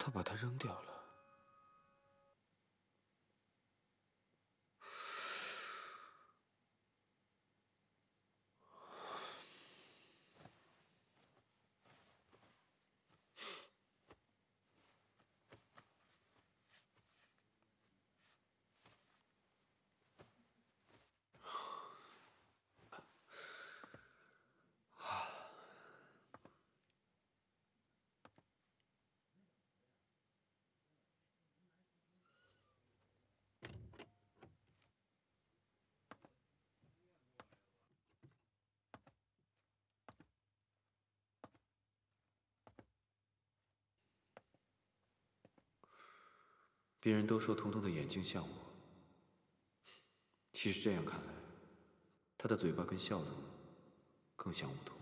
他把它扔掉了。别人都说彤彤的眼睛像我，其实这样看来，她的嘴巴跟笑容更像梧桐。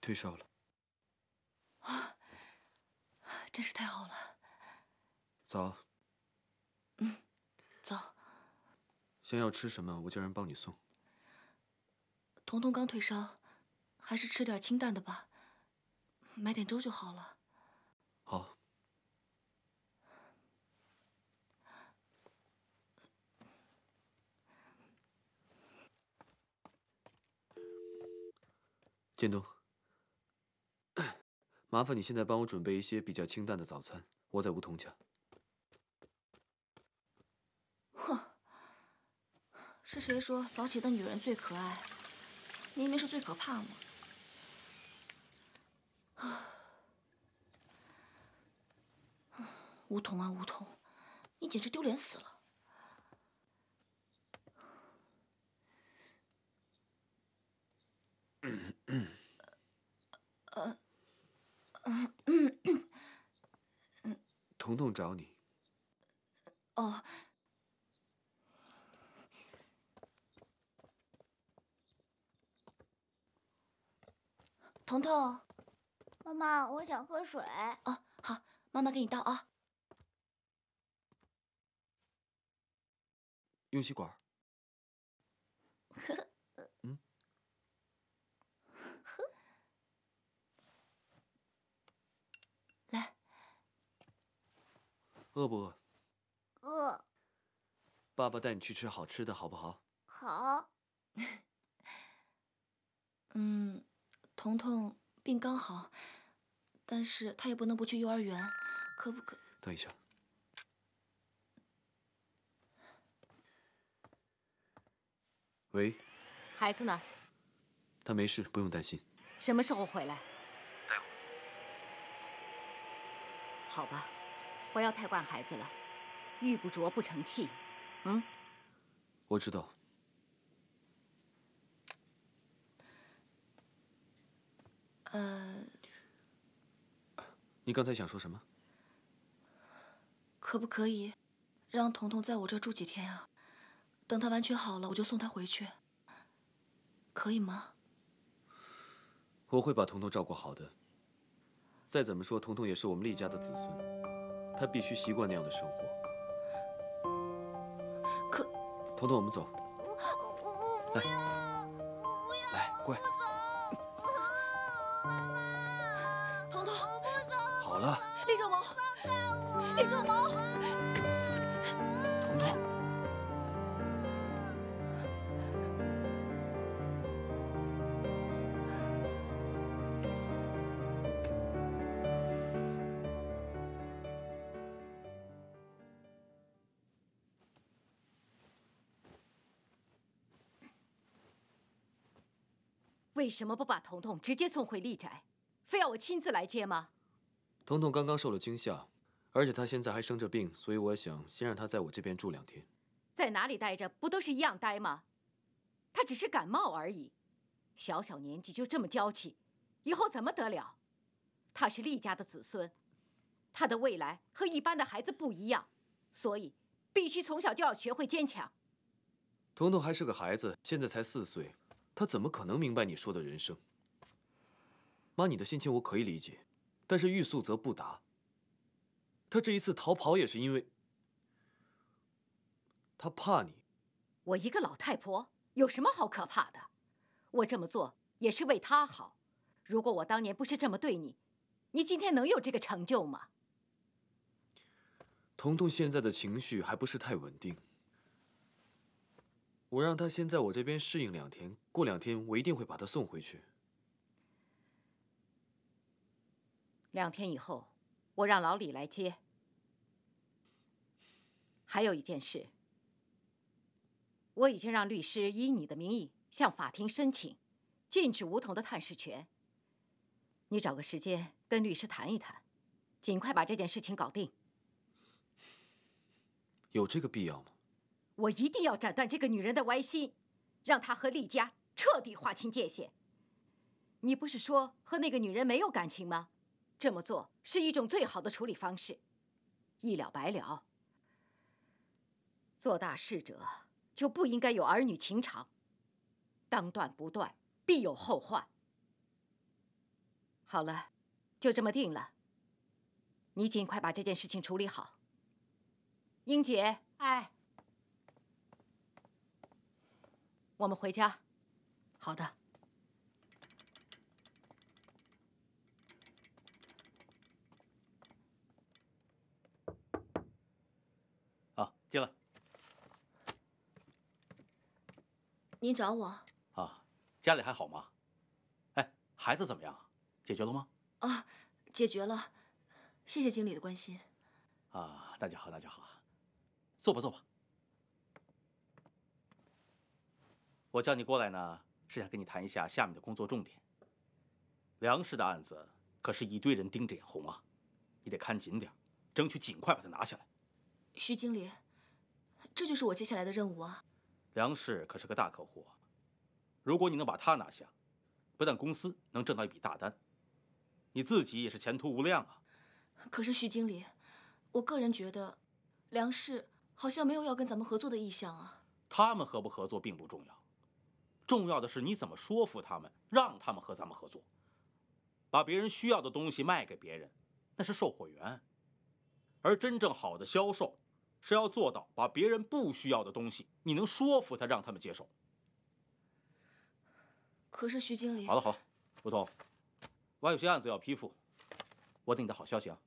退烧了。真是太好了。走。嗯，走。想要吃什么，我叫人帮你送。彤彤刚退烧，还是吃点清淡的吧，买点粥就好了。好。建东。麻烦你现在帮我准备一些比较清淡的早餐。我在梧桐家。哼，是谁说早起的女人最可爱？明明是最可怕嘛！啊，梧桐啊梧桐，你简直丢脸死了！嗯嗯。彤彤找你。哦，彤彤，妈妈，我想喝水。哦，好，妈妈给你倒啊。用吸管。饿不饿？饿。爸爸带你去吃好吃的，好不好？好。嗯，彤彤病刚好，但是他也不能不去幼儿园，可不可？等一下。喂。孩子呢？他没事，不用担心。什么时候回来？待会。好吧。不要太惯孩子了，玉不琢不成器。嗯，我知道。呃，你刚才想说什么？可不可以让彤彤在我这住几天啊？等他完全好了，我就送他回去，可以吗？我会把彤彤照顾好的。再怎么说，彤彤也是我们厉家的子孙。他必须习惯那样的生活。可，彤彤，我们走。我我我不要，我不要，来，乖。彤彤，好了。厉正谋，李正谋。为什么不把彤彤直接送回丽宅，非要我亲自来接吗？彤彤刚刚受了惊吓，而且她现在还生着病，所以我想先让她在我这边住两天。在哪里待着不都是一样待吗？她只是感冒而已，小小年纪就这么娇气，以后怎么得了？她是厉家的子孙，她的未来和一般的孩子不一样，所以必须从小就要学会坚强。彤彤还是个孩子，现在才四岁。他怎么可能明白你说的人生？妈，你的心情我可以理解，但是欲速则不达。他这一次逃跑也是因为他怕你。我一个老太婆有什么好可怕的？我这么做也是为他好。如果我当年不是这么对你，你今天能有这个成就吗？彤彤现在的情绪还不是太稳定，我让他先在我这边适应两天，过两天我一定会把他送回去。两天以后，我让老李来接。还有一件事，我已经让律师以你的名义向法庭申请禁止吴桐的探视权。你找个时间跟律师谈一谈，尽快把这件事情搞定。有这个必要吗？我一定要斩断这个女人的歪心，让她和厉家彻底划清界限。你不是说和那个女人没有感情吗？这么做是一种最好的处理方式，一了百了。做大事者就不应该有儿女情长，当断不断，必有后患。好了，就这么定了。你尽快把这件事情处理好。英姐，哎，我们回家。好的。啊，进来。您找我？啊，家里还好吗？哎，孩子怎么样？解决了吗？啊，解决了。谢谢经理的关心。啊，那就好，那就好。坐吧，坐吧。我叫你过来呢，是想跟你谈一下下面的工作重点。梁氏的案子可是一堆人盯着眼红啊，你得看紧点，争取尽快把它拿下来。徐经理，这就是我接下来的任务啊。梁氏可是个大客户，如果你能把他拿下，不但公司能挣到一笔大单，你自己也是前途无量啊。可是徐经理，我个人觉得，梁氏好像没有要跟咱们合作的意向啊。他们合不合作并不重要，重要的是你怎么说服他们，让他们和咱们合作。把别人需要的东西卖给别人，那是售货员；而真正好的销售，是要做到把别人不需要的东西，你能说服他，让他们接受。可是徐经理，好了好了，吴桐，我还有些案子要批复，我等你的好消息啊。